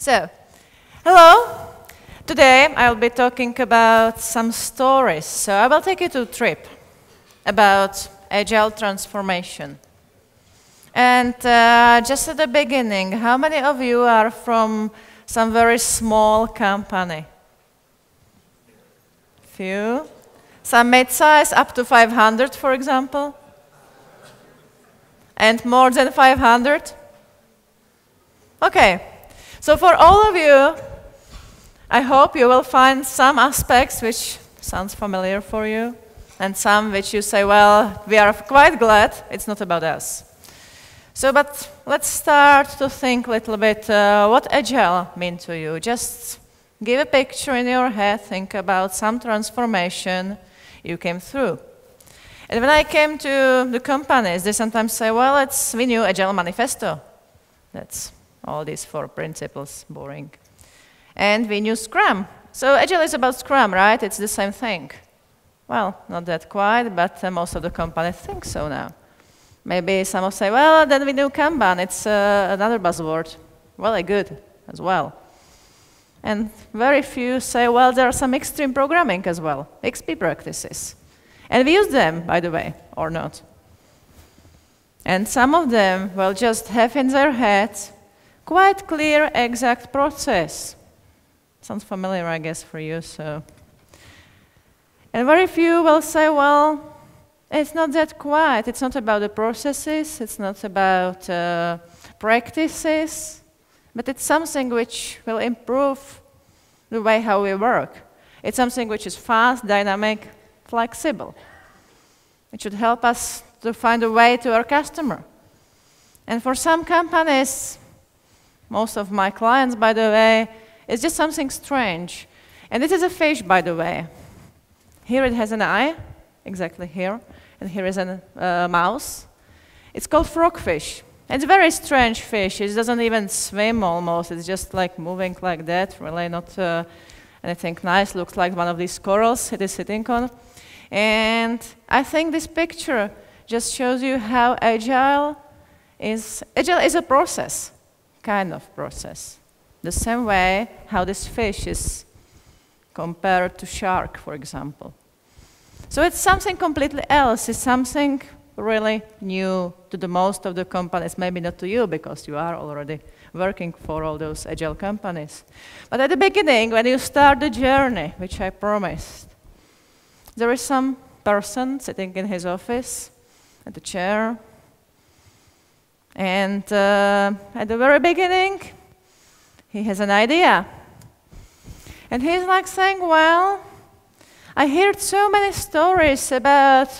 So, hello. Today I'll be talking about some stories. So I will take you to a trip about agile transformation. And uh, just at the beginning, how many of you are from some very small company? Few. Some mid-size, up to 500, for example? And more than 500? Okay. So for all of you, I hope you will find some aspects which sounds familiar for you, and some which you say, well, we are quite glad it's not about us. So, but let's start to think a little bit uh, what agile mean to you. Just give a picture in your head, think about some transformation you came through. And when I came to the companies, they sometimes say, well, it's we knew Agile Manifesto. That's all these four principles, boring. And we knew Scrum. So Agile is about Scrum, right? It's the same thing. Well, not that quite, but uh, most of the companies think so now. Maybe some will say, well, then we knew Kanban. It's uh, another buzzword. Well, good as well. And very few say, well, there are some extreme programming as well, XP practices. And we use them, by the way, or not. And some of them will just have in their heads quite clear, exact process. Sounds familiar, I guess, for you, so. And very few will say, well, it's not that quiet. It's not about the processes, it's not about uh, practices, but it's something which will improve the way how we work. It's something which is fast, dynamic, flexible. It should help us to find a way to our customer. And for some companies, most of my clients, by the way, it's just something strange. And this is a fish, by the way. Here it has an eye, exactly here, and here is a uh, mouse. It's called frogfish. It's a very strange fish. It doesn't even swim almost. It's just like moving like that, really not uh, anything nice. Looks like one of these corals it is sitting on. And I think this picture just shows you how agile is. Agile is a process kind of process. The same way how this fish is compared to shark, for example. So it's something completely else. It's something really new to the most of the companies, maybe not to you because you are already working for all those agile companies. But at the beginning, when you start the journey, which I promised, there is some person sitting in his office at the chair and uh, at the very beginning, he has an idea. And he's like saying, Well, I heard so many stories about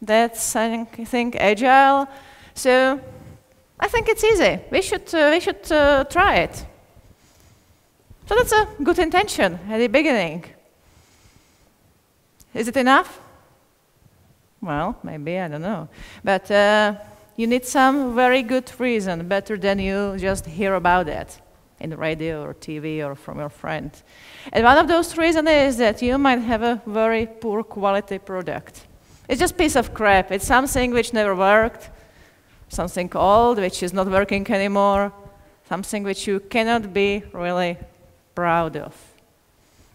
that thing, agile, so I think it's easy. We should, uh, we should uh, try it. So that's a good intention at the beginning. Is it enough? Well, maybe, I don't know. But uh, you need some very good reason, better than you just hear about it in the radio or TV or from your friend. And one of those reasons is that you might have a very poor quality product. It's just piece of crap. It's something which never worked, something old which is not working anymore, something which you cannot be really proud of.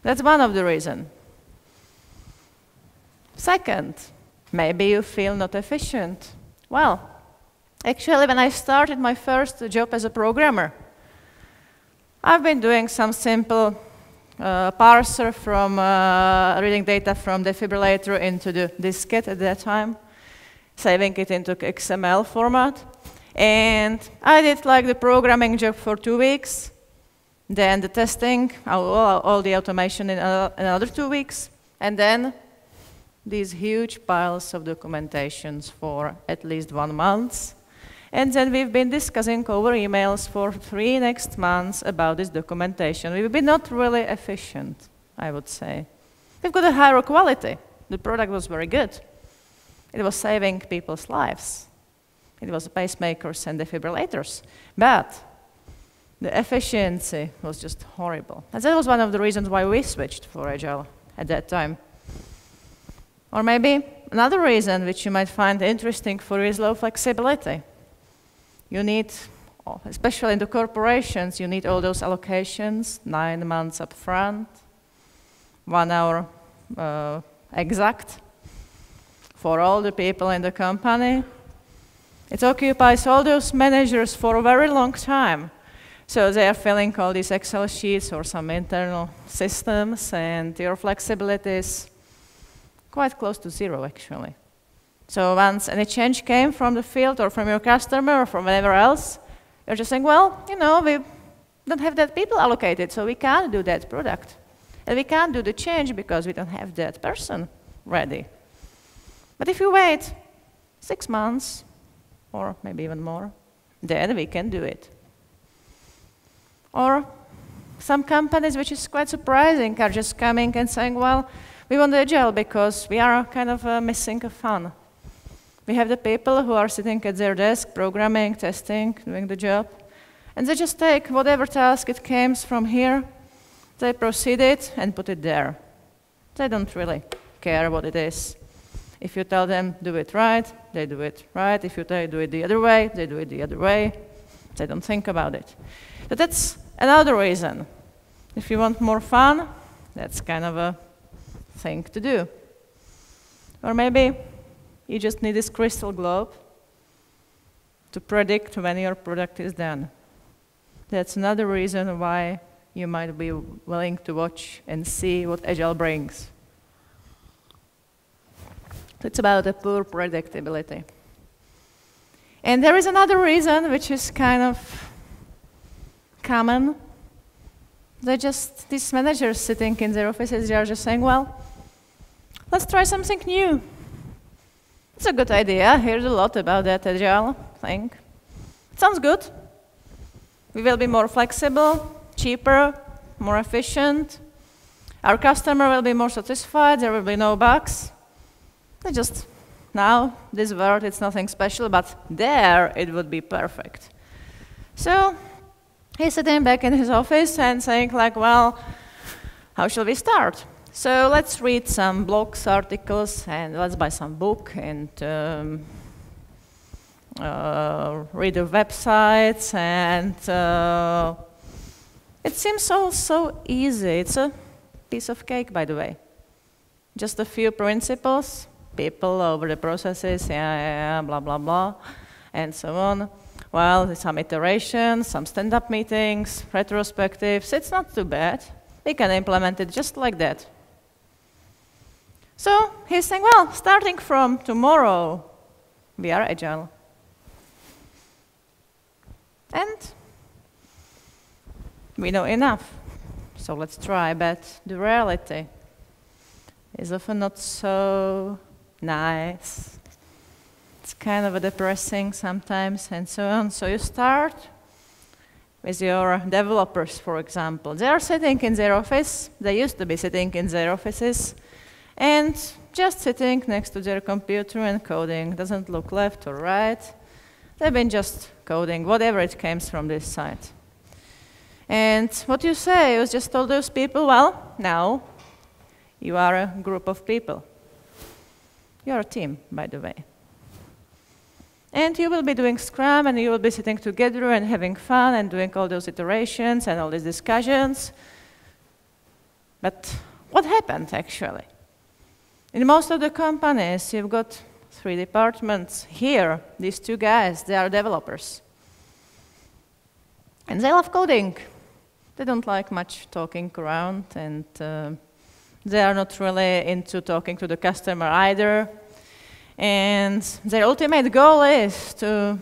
That's one of the reasons. Second, maybe you feel not efficient. Well, Actually, when I started my first job as a programmer, I've been doing some simple uh, parser from uh, reading data from the defibrillator into the diskette at that time, saving it into XML format. And I did like the programming job for two weeks, then the testing, all, all the automation in uh, another two weeks, and then these huge piles of documentations for at least one month. And then we've been discussing over emails for three next months about this documentation. We've been not really efficient, I would say. We've got a higher quality. The product was very good. It was saving people's lives. It was pacemakers and defibrillators. But the efficiency was just horrible. And that was one of the reasons why we switched for Agile at that time. Or maybe another reason which you might find interesting for is low flexibility. You need especially in the corporations, you need all those allocations, nine months up front, one hour uh, exact for all the people in the company. It occupies all those managers for a very long time. So they are filling all these Excel sheets or some internal systems, and your flexibility is quite close to zero, actually. So once any change came from the field or from your customer or from wherever else, you're just saying, well, you know, we don't have that people allocated, so we can't do that product. And we can't do the change because we don't have that person ready. But if you wait six months, or maybe even more, then we can do it. Or some companies, which is quite surprising, are just coming and saying, well, we want the agile because we are kind of uh, missing a fun. We have the people who are sitting at their desk, programming, testing, doing the job, and they just take whatever task it comes from here, they proceed it and put it there. They don't really care what it is. If you tell them do it right, they do it right. If you tell do it the other way, they do it the other way. They don't think about it. But that's another reason. If you want more fun, that's kind of a thing to do. Or maybe you just need this crystal globe to predict when your product is done. That's another reason why you might be willing to watch and see what Agile brings. It's about the poor predictability. And there is another reason which is kind of common. They're just these managers sitting in their offices, they are just saying, well, let's try something new. It's a good idea. I heard a lot about that agile thing. It sounds good. We will be more flexible, cheaper, more efficient. Our customer will be more satisfied. There will be no bugs. They just now this word it's nothing special, but there it would be perfect. So he's sitting back in his office and saying like, well, how shall we start? So let's read some blogs, articles, and let's buy some book and um, uh, read the websites. And uh, it seems all so easy. It's a piece of cake, by the way. Just a few principles, people over the processes, yeah, yeah, blah, blah, blah, and so on. Well, some iterations, some stand-up meetings, retrospectives. It's not too bad. We can implement it just like that. So he's saying, well, starting from tomorrow, we are agile. And we know enough. So let's try, but the reality is often not so nice. It's kind of depressing sometimes and so on. So you start with your developers, for example. They are sitting in their office. They used to be sitting in their offices and just sitting next to their computer and coding. Doesn't look left or right. They've been just coding, whatever it comes from this side. And what you say was just told those people, well, now you are a group of people. You're a team, by the way. And you will be doing Scrum, and you will be sitting together and having fun and doing all those iterations and all these discussions. But what happened, actually? In most of the companies, you've got three departments. Here, these two guys, they are developers. And they love coding. They don't like much talking around, and uh, they are not really into talking to the customer either. And their ultimate goal is to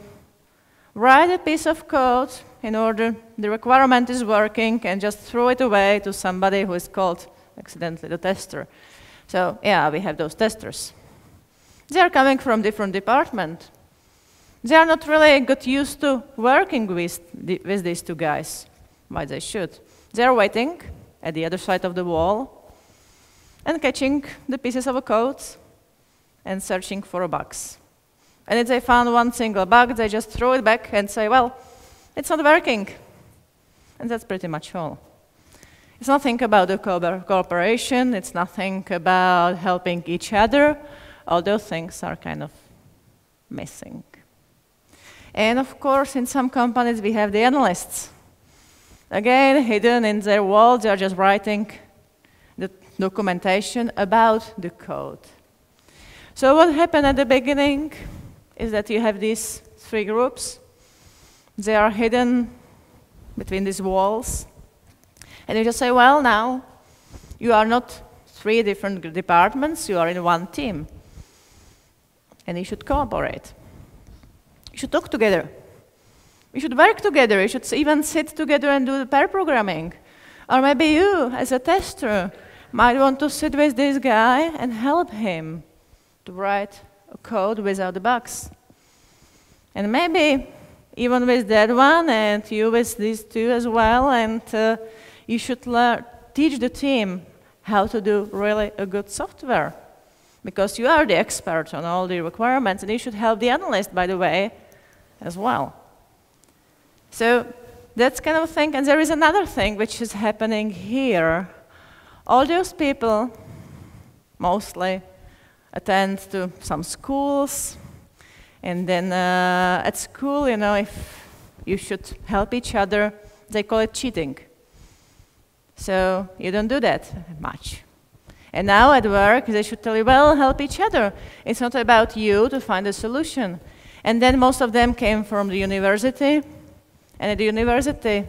write a piece of code in order the requirement is working and just throw it away to somebody who is called accidentally the tester. So yeah, we have those testers. They are coming from different departments. They are not really got used to working with, the, with these two guys, why they should. They are waiting at the other side of the wall and catching the pieces of a code and searching for a bugs. And if they found one single bug, they just throw it back and say, well, it's not working. And that's pretty much all. It's nothing about the cooperation, it's nothing about helping each other. although things are kind of missing. And of course, in some companies, we have the analysts. Again, hidden in their walls, they're just writing the documentation about the code. So what happened at the beginning is that you have these three groups. They are hidden between these walls. And you just say, well, now you are not three different departments, you are in one team. And you should cooperate. You should talk together. You should work together. You should even sit together and do the pair programming. Or maybe you, as a tester, might want to sit with this guy and help him to write a code without the bugs. And maybe even with that one and you with these two as well, and uh, you should teach the team how to do really a good software because you are the expert on all the requirements and you should help the analyst, by the way, as well. So that's kind of thing. And there is another thing which is happening here. All those people mostly attend to some schools, and then uh, at school, you know, if you should help each other, they call it cheating. So you don't do that much. And now at work, they should tell you, well, help each other. It's not about you to find a solution. And then most of them came from the university. And at the university,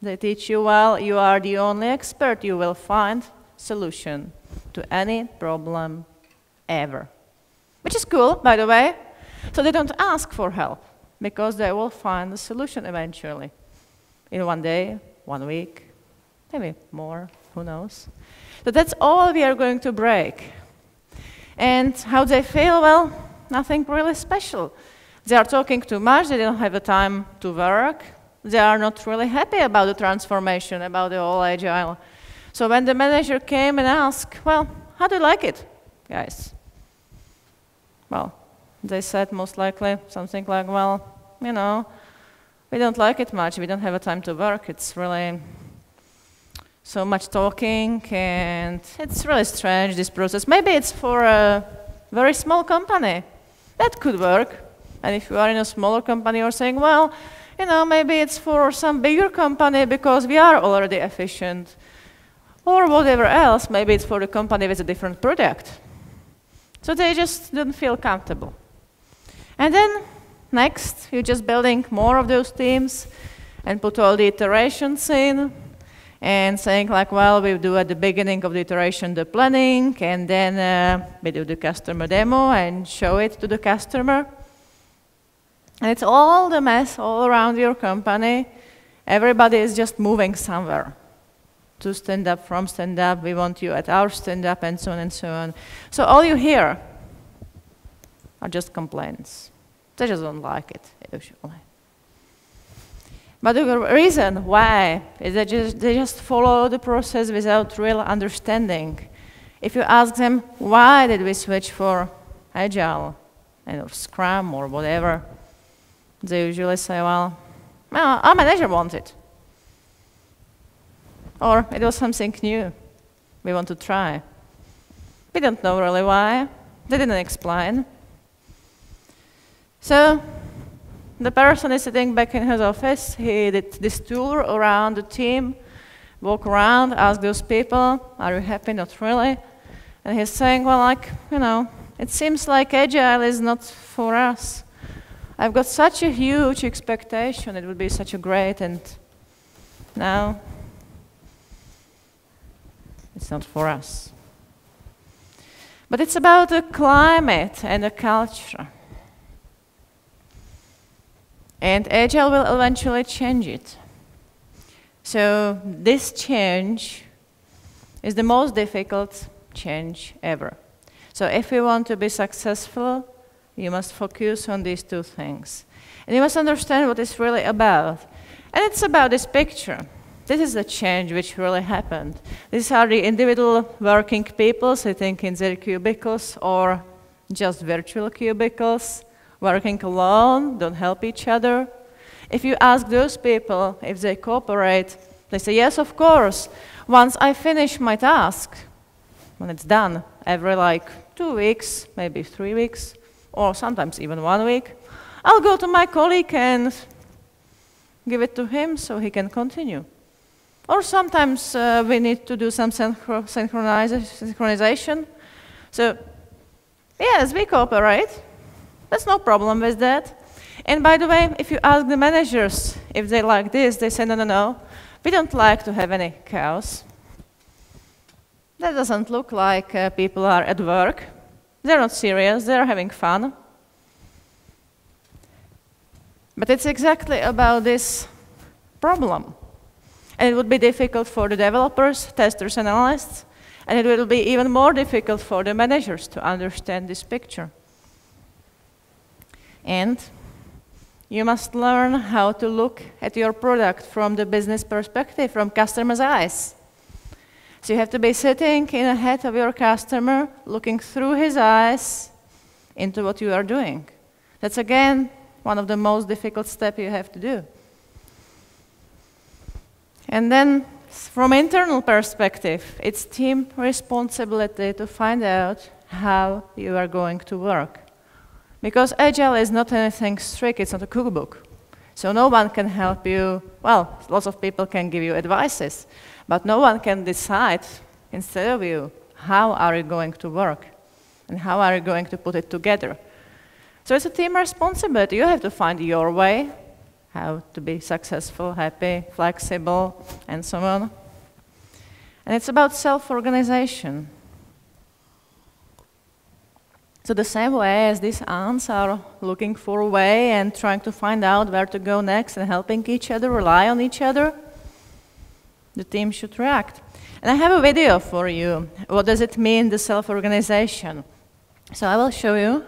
they teach you, well, you are the only expert. You will find solution to any problem ever. Which is cool, by the way. So they don't ask for help because they will find the solution eventually. In one day, one week, maybe more, who knows. So that's all we are going to break. And how they feel? Well, nothing really special. They are talking too much, they don't have the time to work. They are not really happy about the transformation, about the whole agile. So when the manager came and asked, well, how do you like it, guys? Well, they said most likely something like, well, you know, we don't like it much. We don't have a time to work. It's really so much talking, and it's really strange, this process. Maybe it's for a very small company. That could work. And if you are in a smaller company, you're saying, well, you know, maybe it's for some bigger company because we are already efficient. Or whatever else, maybe it's for the company with a different product. So they just don't feel comfortable. And then next, you're just building more of those teams and put all the iterations in and saying like, well, we do at the beginning of the iteration the planning, and then uh, we do the customer demo and show it to the customer. And it's all the mess all around your company. Everybody is just moving somewhere to stand up, from stand up, we want you at our stand up, and so on and so on. So all you hear are just complaints. They just don't like it, usually. But the reason why is that just, they just follow the process without real understanding. If you ask them, why did we switch for Agile and or Scrum or whatever, they usually say, well, well our manager wanted. Or it was something new we want to try. We don't know really why. They didn't explain. So the person is sitting back in his office. He did this tour around the team, walk around, ask those people, are you happy? Not really. And he's saying, well, like, you know, it seems like Agile is not for us. I've got such a huge expectation. It would be such a great, and now it's not for us. But it's about the climate and the culture. And Agile will eventually change it. So this change is the most difficult change ever. So if we want to be successful, you must focus on these two things. And you must understand what it's really about. And it's about this picture. This is the change which really happened. These are the individual working people sitting in their cubicles or just virtual cubicles working alone, don't help each other. If you ask those people if they cooperate, they say, yes, of course. Once I finish my task, when it's done, every like two weeks, maybe three weeks, or sometimes even one week, I'll go to my colleague and give it to him so he can continue. Or sometimes uh, we need to do some synchro synchronization. So, yes, we cooperate. There's no problem with that. And by the way, if you ask the managers if they like this, they say, no, no, no, we don't like to have any chaos. That doesn't look like uh, people are at work. They're not serious, they're having fun. But it's exactly about this problem. And it would be difficult for the developers, testers, and analysts, and it will be even more difficult for the managers to understand this picture. And you must learn how to look at your product from the business perspective, from customer's eyes. So you have to be sitting in the head of your customer, looking through his eyes into what you are doing. That's again one of the most difficult steps you have to do. And then from internal perspective, it's team responsibility to find out how you are going to work. Because Agile is not anything strict, it's not a cookbook. So no one can help you, well, lots of people can give you advices, but no one can decide instead of you how are you going to work and how are you going to put it together. So it's a team responsibility. You have to find your way, how to be successful, happy, flexible, and so on. And it's about self-organization. So the same way as these ants are looking for a way and trying to find out where to go next and helping each other, rely on each other, the team should react. And I have a video for you. What does it mean, the self-organization? So I will show you.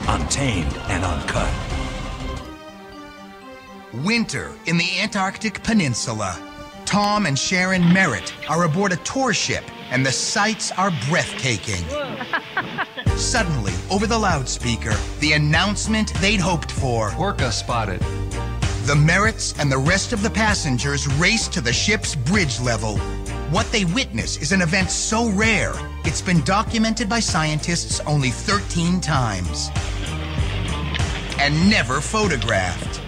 Untamed and uncut. Winter in the Antarctic Peninsula. Tom and Sharon Merritt are aboard a tour ship, and the sights are breathtaking. Suddenly, over the loudspeaker, the announcement they'd hoped for. Orca spotted. The Merritts and the rest of the passengers race to the ship's bridge level. What they witness is an event so rare, it's been documented by scientists only 13 times. And never photographed.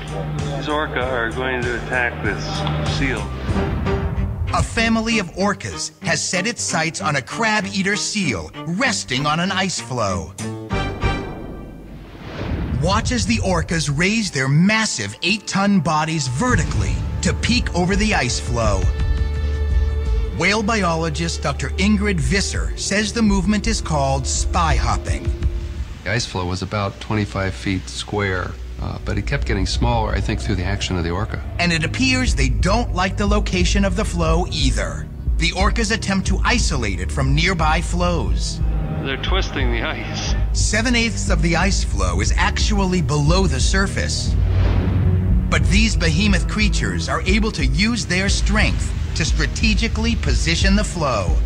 These orca are going to attack this seal. A family of orcas has set its sights on a crab eater seal resting on an ice floe. Watch as the orcas raise their massive eight ton bodies vertically to peek over the ice floe. Whale biologist Dr. Ingrid Visser says the movement is called spy hopping. The ice floe was about 25 feet square, uh, but it kept getting smaller, I think, through the action of the orca. And it appears they don't like the location of the flow either. The orcas attempt to isolate it from nearby flows. They're twisting the ice. Seven eighths of the ice flow is actually below the surface. But these behemoth creatures are able to use their strength to strategically position the floe.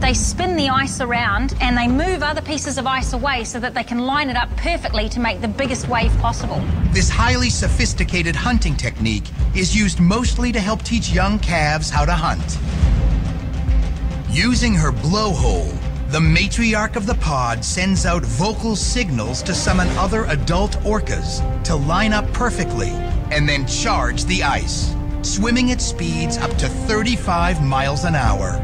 They spin the ice around and they move other pieces of ice away so that they can line it up perfectly to make the biggest wave possible. This highly sophisticated hunting technique is used mostly to help teach young calves how to hunt. Using her blowhole, the matriarch of the pod sends out vocal signals to summon other adult orcas to line up perfectly and then charge the ice, swimming at speeds up to 35 miles an hour.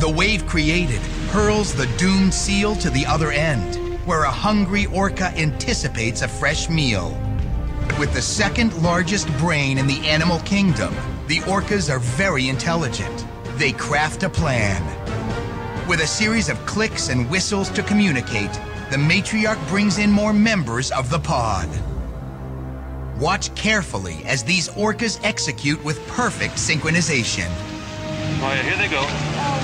The wave created hurls the doomed seal to the other end, where a hungry orca anticipates a fresh meal. With the second largest brain in the animal kingdom, the orcas are very intelligent. They craft a plan. With a series of clicks and whistles to communicate, the matriarch brings in more members of the pod. Watch carefully as these orcas execute with perfect synchronization. Oh yeah, here they go.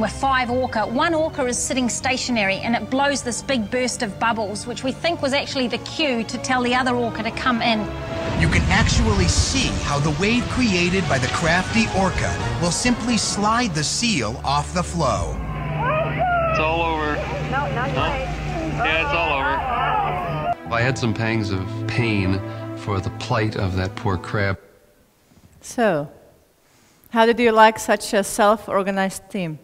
And we're five orca. One orca is sitting stationary and it blows this big burst of bubbles, which we think was actually the cue to tell the other orca to come in. You can actually see how the wave created by the crafty orca will simply slide the seal off the floe. It's all over. No, not quite. Yeah, it's all over. I had some pangs of pain for the plight of that poor crab. So, how did you like such a self organized team?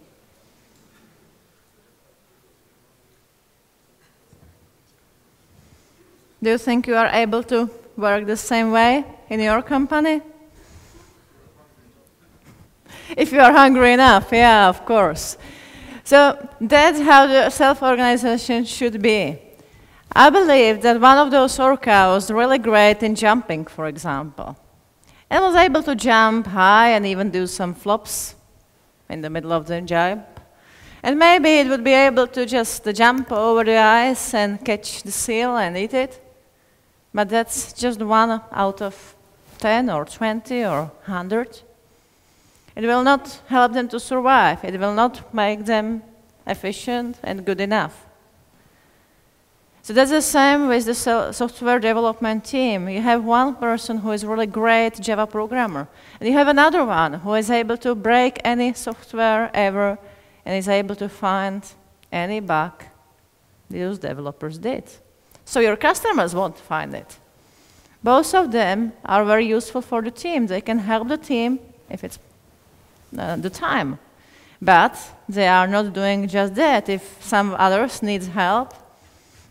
Do you think you are able to work the same way in your company? if you are hungry enough, yeah, of course. So that's how the self-organization should be. I believe that one of those orca was really great in jumping, for example, and was able to jump high and even do some flops in the middle of the jump. And maybe it would be able to just jump over the ice and catch the seal and eat it. But that's just one out of 10 or 20 or 100. It will not help them to survive. It will not make them efficient and good enough. So that's the same with the software development team. You have one person who is really great Java programmer, and you have another one who is able to break any software ever and is able to find any bug those developers did. So your customers won't find it. Both of them are very useful for the team. They can help the team if it's uh, the time. But they are not doing just that. If some others need help,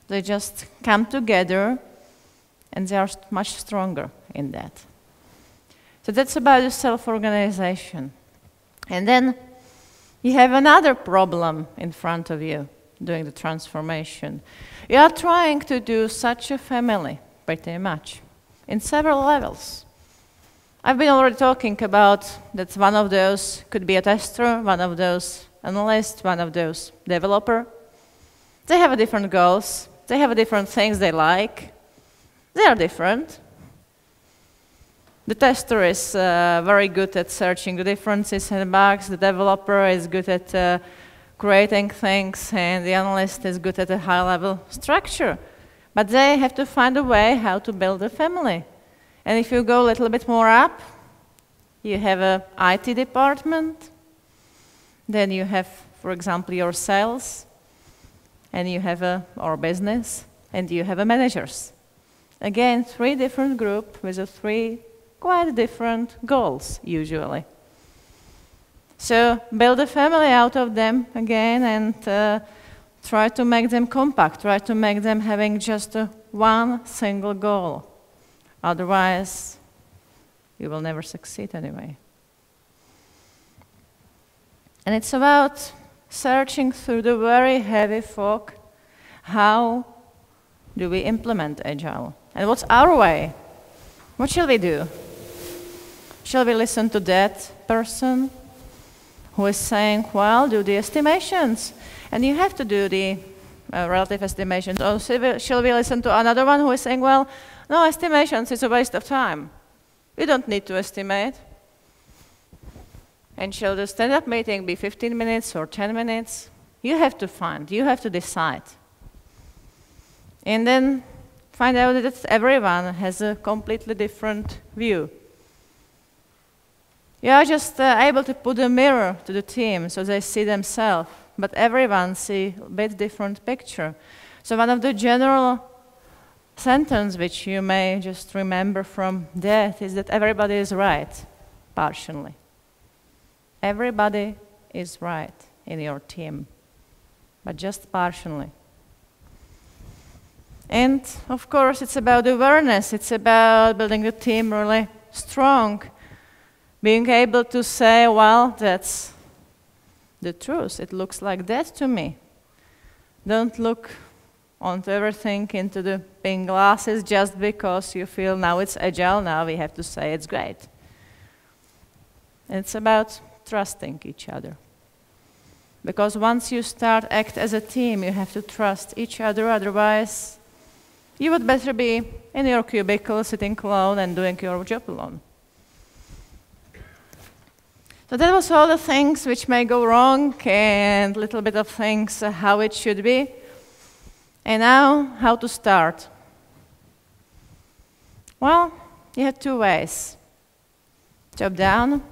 they just come together and they are much stronger in that. So that's about the self-organization. And then you have another problem in front of you doing the transformation. You are trying to do such a family, pretty much, in several levels. I've been already talking about that one of those could be a tester, one of those analyst, one of those developer. They have different goals. They have different things they like. They are different. The tester is uh, very good at searching the differences and bugs. The developer is good at uh, creating things, and the analyst is good at a high-level structure. But they have to find a way how to build a family. And if you go a little bit more up, you have a IT department, then you have, for example, your sales, and you have a, or business, and you have a managers. Again, three different groups with a three quite different goals, usually. So build a family out of them again and uh, try to make them compact, try to make them having just uh, one single goal. Otherwise, you will never succeed anyway. And it's about searching through the very heavy fog. How do we implement Agile? And what's our way? What shall we do? Shall we listen to that person who is saying, well, do the estimations? And you have to do the uh, relative estimations. Or shall we listen to another one who is saying, well, no, estimations is a waste of time. We don't need to estimate. And shall the stand-up meeting be 15 minutes or 10 minutes? You have to find, you have to decide. And then find out that everyone has a completely different view. You are just uh, able to put a mirror to the team so they see themselves, but everyone see a bit different picture. So one of the general sentence which you may just remember from that is that everybody is right, partially. Everybody is right in your team, but just partially. And of course, it's about awareness, it's about building the team really strong, being able to say, well, that's the truth. It looks like that to me. Don't look onto everything into the pink glasses just because you feel now it's agile, now we have to say it's great. It's about trusting each other. Because once you start act as a team, you have to trust each other, otherwise you would better be in your cubicle sitting alone and doing your job alone. So that was all the things which may go wrong and little bit of things uh, how it should be. And now, how to start? Well, you have two ways top down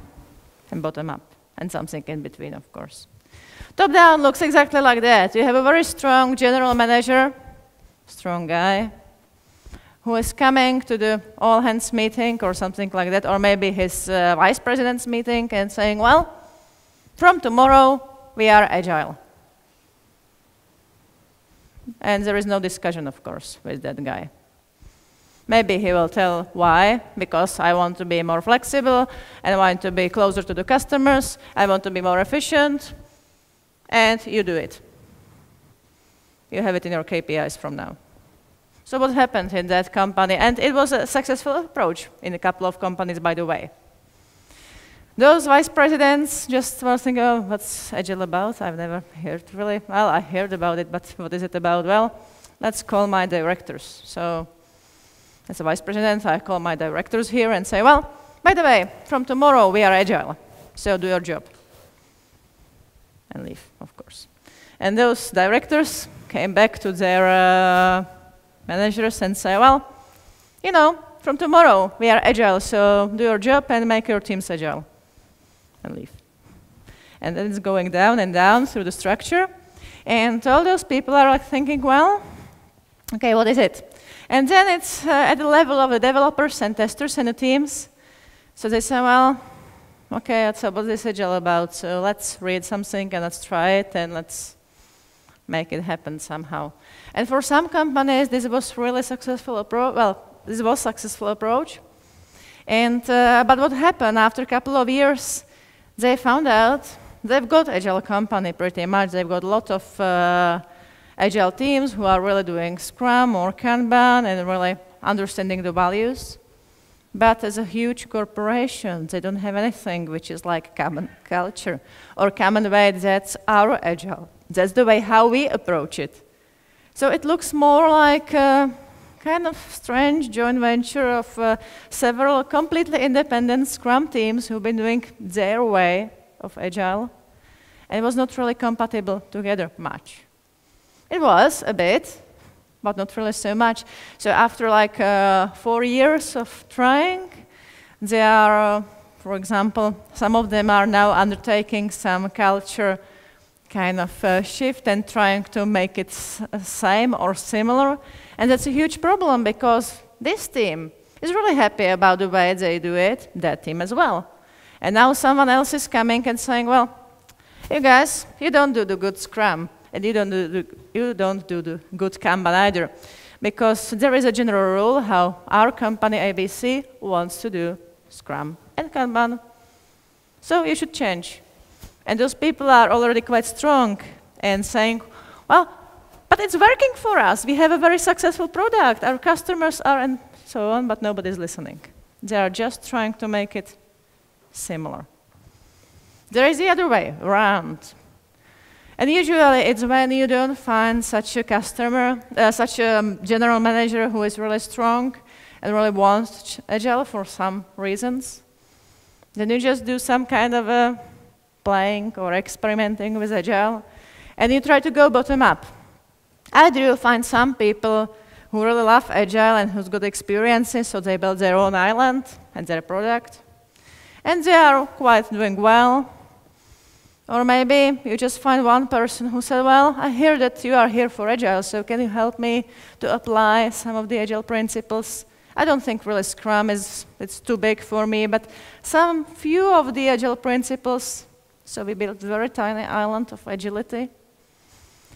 and bottom up, and something in between, of course. Top down looks exactly like that. You have a very strong general manager, strong guy, who is coming to the all hands meeting or something like that, or maybe his uh, vice president's meeting and saying, Well, from tomorrow we are agile. And there is no discussion, of course, with that guy. Maybe he will tell why, because I want to be more flexible and I want to be closer to the customers, I want to be more efficient, and you do it. You have it in your KPIs from now. So what happened in that company? And it was a successful approach in a couple of companies, by the way. Those vice presidents just were thinking, oh, what's Agile about? I've never heard really. Well, I heard about it, but what is it about? Well, let's call my directors. So as a vice president, I call my directors here and say, well, by the way, from tomorrow we are agile, so do your job. And leave, of course. And those directors came back to their uh, managers and say, well, you know, from tomorrow we are agile, so do your job and make your teams agile. And leave. And then it's going down and down through the structure. And all those people are like thinking, well, okay, what is it? And then it's uh, at the level of the developers and testers and the teams. So they say, well, okay, so what is this Agile about? So let's read something and let's try it and let's make it happen somehow. And for some companies, this was really successful approach. Well, this was successful approach. And uh, but what happened after a couple of years? They found out they've got agile company pretty much. They've got a lot of uh, agile teams who are really doing Scrum or Kanban and really understanding the values. But as a huge corporation, they don't have anything which is like common culture or common way that's our agile. That's the way how we approach it. So it looks more like a kind of strange joint venture of uh, several completely independent Scrum teams who've been doing their way of agile. And it was not really compatible together much. It was a bit, but not really so much. So after like uh, four years of trying, they are, uh, for example, some of them are now undertaking some culture kind of uh, shift and trying to make it uh, same or similar. And that's a huge problem because this team is really happy about the way they do it, that team as well. And now someone else is coming and saying, well, you guys, you don't do the good Scrum and you don't do the, you don't do the good Kanban either. Because there is a general rule how our company ABC wants to do Scrum and Kanban. So you should change. And those people are already quite strong and saying, well, but it's working for us. We have a very successful product. Our customers are, and so on, but nobody's listening. They are just trying to make it similar. There is the other way around. And usually it's when you don't find such a customer, uh, such a general manager who is really strong and really wants Agile for some reasons. Then you just do some kind of a playing or experimenting with Agile, and you try to go bottom up. Either you find some people who really love Agile and who's got experiences, so they build their own island and their product, and they are quite doing well, or maybe you just find one person who said, Well, I hear that you are here for Agile, so can you help me to apply some of the Agile principles? I don't think really Scrum is it's too big for me, but some few of the Agile principles. So we built a very tiny island of agility.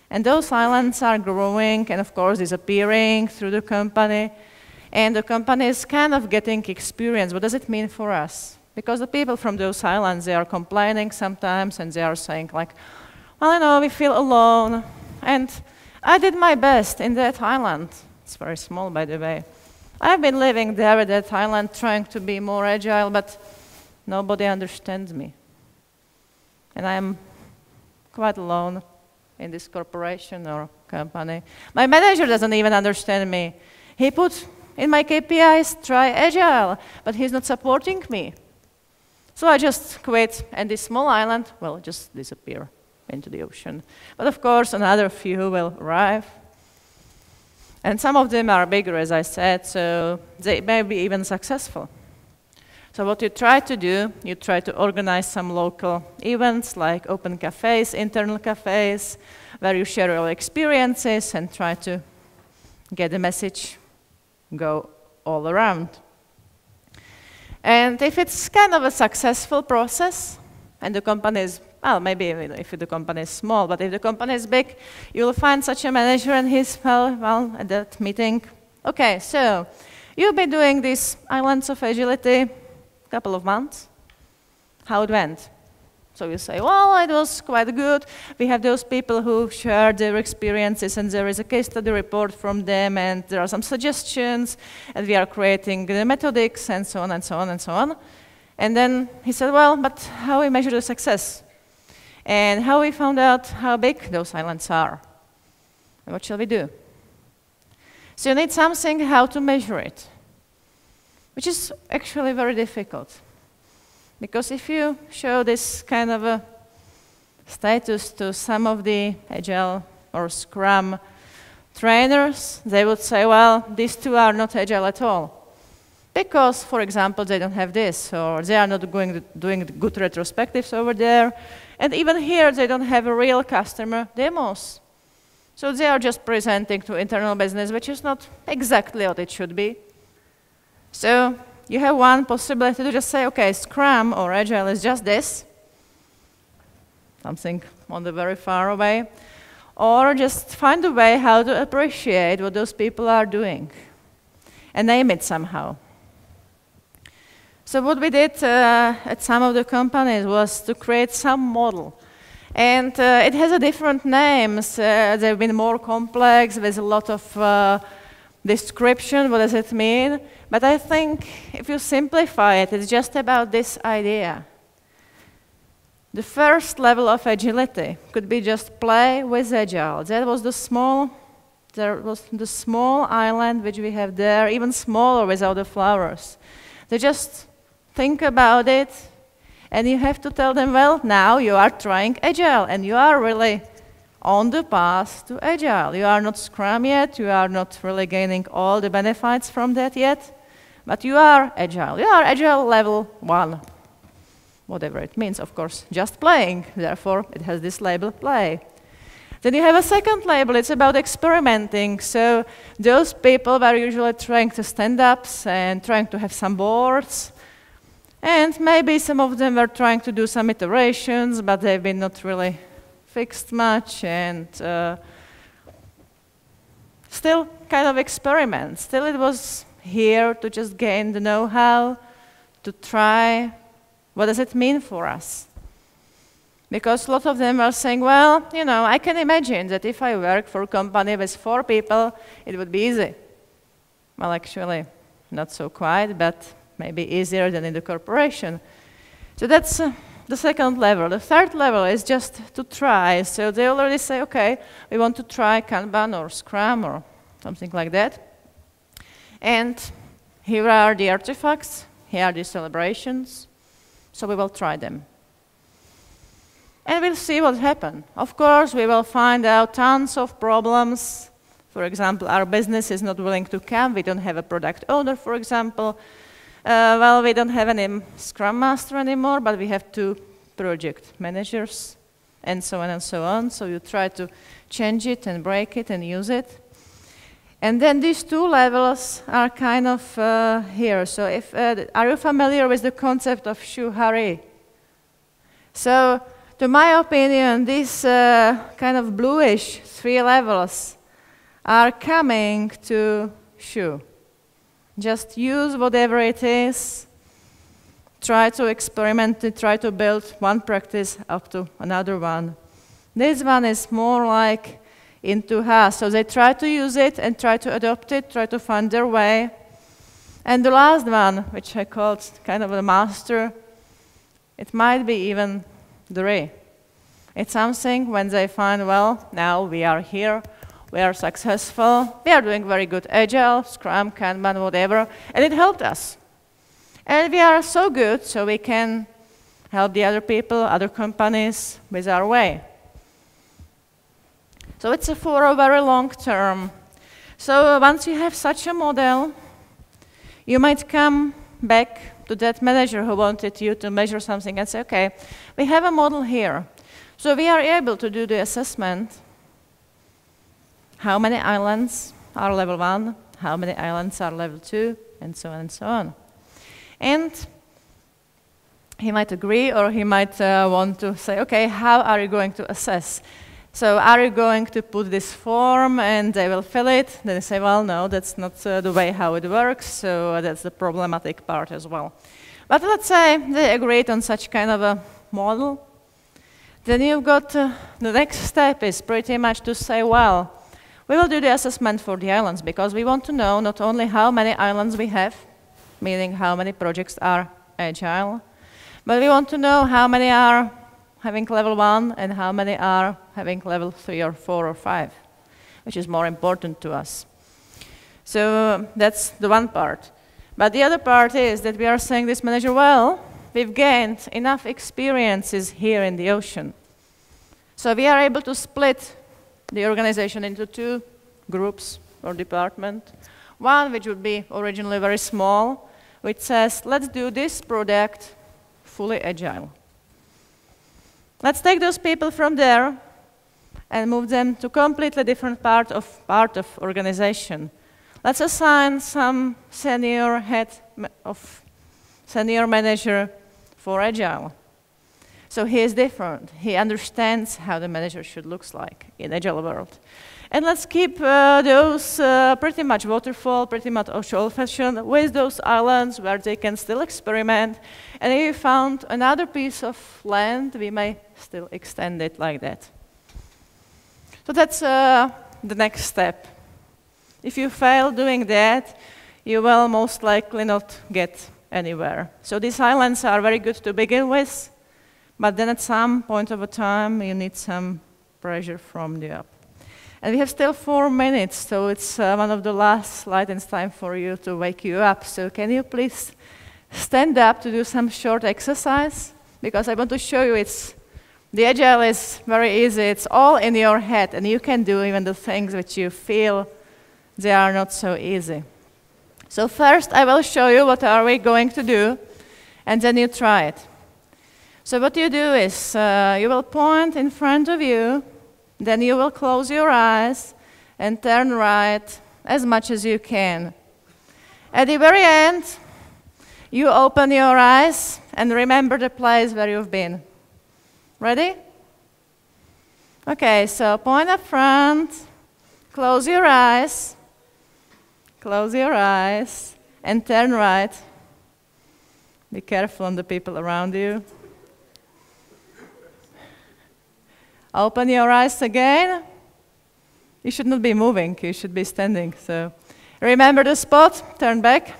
And those islands are growing and, of course, disappearing through the company. And the company is kind of getting experience. What does it mean for us? Because the people from those islands, they are complaining sometimes and they are saying like, well, you know, we feel alone. And I did my best in that island. It's very small, by the way. I've been living there at that island trying to be more agile, but nobody understands me. And I'm quite alone in this corporation or company. My manager doesn't even understand me. He puts in my KPIs, try agile, but he's not supporting me. So I just quit, and this small island will just disappear into the ocean. But of course, another few will arrive. And some of them are bigger, as I said, so they may be even successful. So what you try to do, you try to organize some local events like open cafes, internal cafes, where you share your experiences and try to get the message go all around. And if it's kind of a successful process, and the company is, well, maybe if the company is small, but if the company is big, you'll find such a manager and he's, well, well at that meeting, okay, so you'll be doing these islands of agility couple of months. How it went? So you say, well, it was quite good. We have those people who share their experiences, and there is a case study report from them, and there are some suggestions, and we are creating the methodics, and so on, and so on, and so on. And then he said, well, but how we measure the success? And how we found out how big those islands are? And what shall we do? So you need something how to measure it, which is actually very difficult. Because if you show this kind of a status to some of the Agile or Scrum trainers, they would say, well, these two are not Agile at all. Because, for example, they don't have this, or they are not going doing good retrospectives over there. And even here, they don't have a real customer demos. So they are just presenting to internal business, which is not exactly what it should be. So you have one possibility to just say, okay, Scrum or Agile is just this, something on the very far away, or just find a way how to appreciate what those people are doing and name it somehow. So what we did uh, at some of the companies was to create some model. And uh, it has a different names. Uh, they've been more complex. There's a lot of uh, description. What does it mean? But I think if you simplify it, it's just about this idea. The first level of agility could be just play with agile. That was the small, there was the small island which we have there, even smaller without the flowers. They just think about it, and you have to tell them, well, now you are trying agile, and you are really on the path to agile. You are not Scrum yet, you are not really gaining all the benefits from that yet, but you are agile. You are agile level one, whatever it means, of course, just playing. Therefore, it has this label play. Then you have a second label, it's about experimenting. So those people were usually trying to stand ups and trying to have some boards. And maybe some of them were trying to do some iterations, but they've been not really fixed much and uh, still kind of experiment. Still it was here to just gain the know how, to try what does it mean for us. Because a lot of them are saying, well, you know, I can imagine that if I work for a company with four people, it would be easy. Well, actually, not so quite, but maybe easier than in the corporation. So that's uh, the second level. The third level is just to try. So they already say, okay, we want to try Kanban or Scrum or something like that. And here are the artifacts, here are the celebrations, so we will try them. And we'll see what happens. Of course, we will find out tons of problems. For example, our business is not willing to come. We don't have a product owner, for example. Uh, well, we don't have any Scrum Master anymore, but we have two project managers, and so on and so on. So you try to change it and break it and use it. And then these two levels are kind of uh, here. So if, uh, are you familiar with the concept of Shuhari? So to my opinion, these uh, kind of bluish three levels are coming to Shu. Just use whatever it is, try to experiment try to build one practice up to another one. This one is more like into Ha. So they try to use it and try to adopt it, try to find their way. And the last one, which I called kind of a master, it might be even the Ri. It's something when they find, well, now we are here, we are successful, we are doing very good agile, Scrum, Kanban, whatever, and it helped us. And we are so good, so we can help the other people, other companies with our way. So it's for a very long term. So once you have such a model, you might come back to that manager who wanted you to measure something and say, okay, we have a model here. So we are able to do the assessment. How many islands are level one? how many islands are level 2, and so on and so on. And he might agree or he might uh, want to say, okay, how are you going to assess? So are you going to put this form and they will fill it? Then they say, well, no, that's not uh, the way how it works, so that's the problematic part as well. But let's say they agreed on such kind of a model. Then you've got uh, the next step is pretty much to say, well, we will do the assessment for the islands because we want to know not only how many islands we have, meaning how many projects are agile, but we want to know how many are having level one and how many are having level three or four or five, which is more important to us. So that's the one part. But the other part is that we are saying this manager, well, we've gained enough experiences here in the ocean. So we are able to split the organization into two groups or department. One which would be originally very small, which says, let's do this product fully agile. Let's take those people from there and move them to completely different part of part of organization. Let's assign some senior head of senior manager for agile. So he is different. He understands how the manager should look like in agile world. And let's keep uh, those uh, pretty much waterfall, pretty much old-fashioned, with those islands where they can still experiment. And if we found another piece of land, we may still extend it like that. So that's uh, the next step. If you fail doing that, you will most likely not get anywhere. So these islands are very good to begin with, but then at some point of a time, you need some pressure from the up. And we have still four minutes, so it's uh, one of the last slides, and it's time for you to wake you up. So can you please stand up to do some short exercise? Because I want to show you it's the agile is very easy. It's all in your head, and you can do even the things which you feel they are not so easy. So first, I will show you what are we going to do, and then you try it. So what you do is uh, you will point in front of you then you will close your eyes and turn right as much as you can. At the very end, you open your eyes and remember the place where you've been. Ready? Okay, so point up front, close your eyes, close your eyes, and turn right. Be careful on the people around you. Open your eyes again. You should not be moving, you should be standing. So remember the spot, turn back.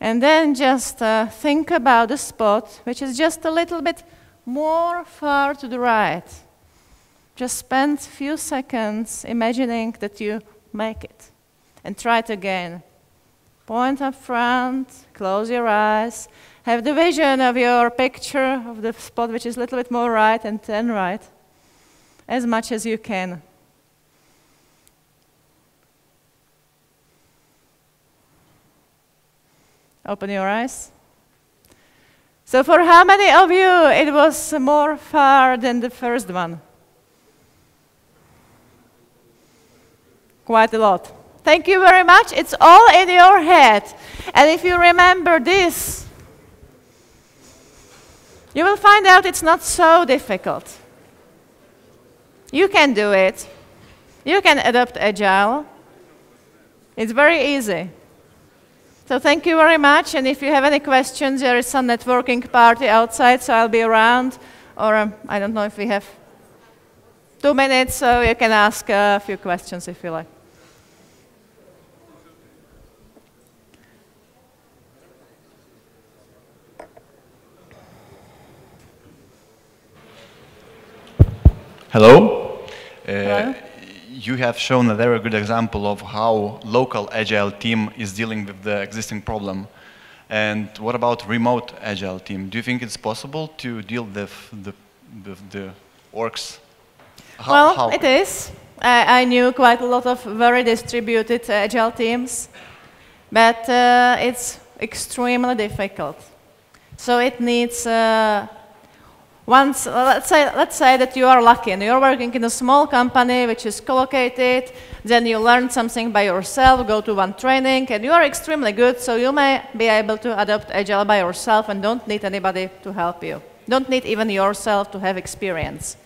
And then just uh, think about the spot, which is just a little bit more far to the right. Just spend a few seconds imagining that you make it. And try it again. Point up front, close your eyes, have the vision of your picture of the spot which is a little bit more right and then right, as much as you can. Open your eyes. So, for how many of you it was more far than the first one? Quite a lot. Thank you very much. It's all in your head. And if you remember this, you will find out it's not so difficult. You can do it. You can adopt Agile. It's very easy. So thank you very much. And if you have any questions, there is some networking party outside, so I'll be around. Or um, I don't know if we have two minutes, so you can ask a few questions if you like. Hello. Uh, Hello. You have shown a very good example of how local agile team is dealing with the existing problem. And what about remote agile team? Do you think it's possible to deal with the, with the orgs? How, well, how? it is. I, I, knew quite a lot of very distributed agile teams, but uh, it's extremely difficult. So it needs uh, Once, uh, let's say, let's say that you are lucky and you're working in a small company which is collocated, then you learn something by yourself, go to one training, and you are extremely good, so you may be able to adopt Agile by yourself and don't need anybody to help you. Don't need even yourself to have experience.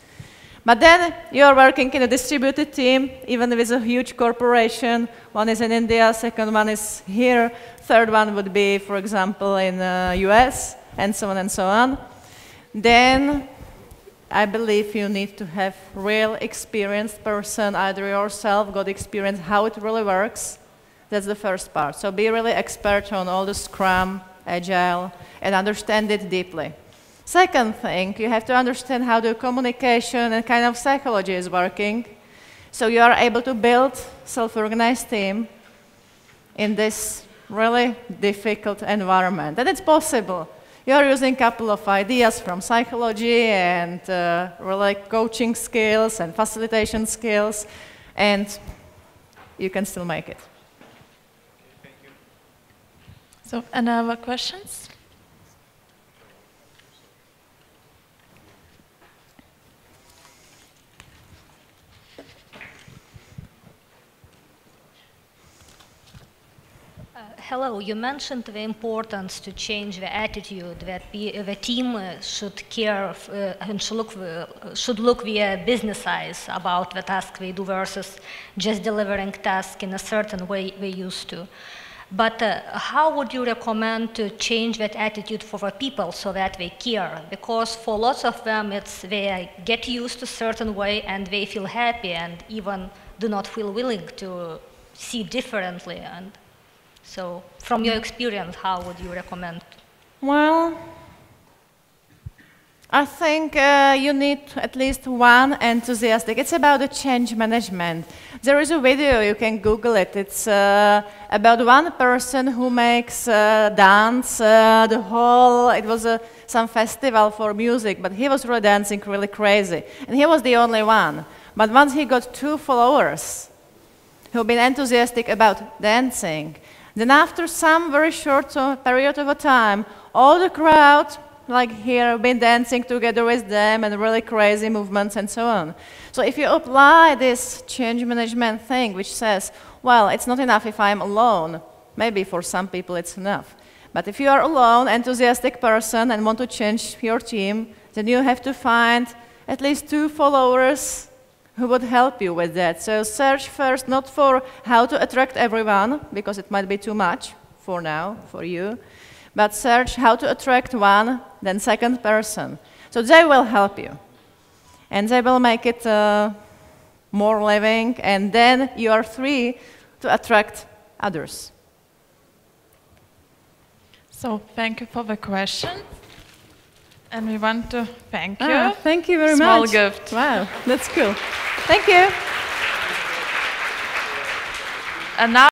But then you are working in a distributed team, even with a huge corporation. One is in India, second one is here, third one would be, for example, in the uh, US, and so on and so on. Then I believe you need to have real experienced person, either yourself got experience how it really works. That's the first part. So be really expert on all the Scrum, Agile, and understand it deeply. Second thing, you have to understand how the communication and kind of psychology is working. So you are able to build self-organized team in this really difficult environment. And it's possible you're using a couple of ideas from psychology and uh, really coaching skills and facilitation skills, and you can still make it. So, any other questions? Hello, you mentioned the importance to change the attitude that the team uh, should care uh, and should look, uh, should look via business eyes about the task they do versus just delivering tasks in a certain way they used to. But uh, how would you recommend to change that attitude for the people so that they care? Because for lots of them, it's they get used to a certain way and they feel happy and even do not feel willing to see differently. And so, from your experience, how would you recommend? Well, I think uh, you need at least one enthusiastic. It's about the change management. There is a video, you can Google it. It's uh, about one person who makes uh, dance uh, the whole, it was a, some festival for music, but he was really dancing really crazy. And he was the only one. But once he got two followers who've been enthusiastic about dancing, then after some very short uh, period of time, all the crowd, like here, have been dancing together with them and really crazy movements and so on. So if you apply this change management thing, which says, well, it's not enough if I'm alone. Maybe for some people it's enough. But if you are alone, enthusiastic person, and want to change your team, then you have to find at least two followers who would help you with that. So search first not for how to attract everyone, because it might be too much for now, for you, but search how to attract one, then second person. So they will help you. And they will make it uh, more living, and then you are free to attract others. So thank you for the question. And we want to thank you. Ah, thank you very Small much. Small gift. Wow, that's cool. Thank you. And now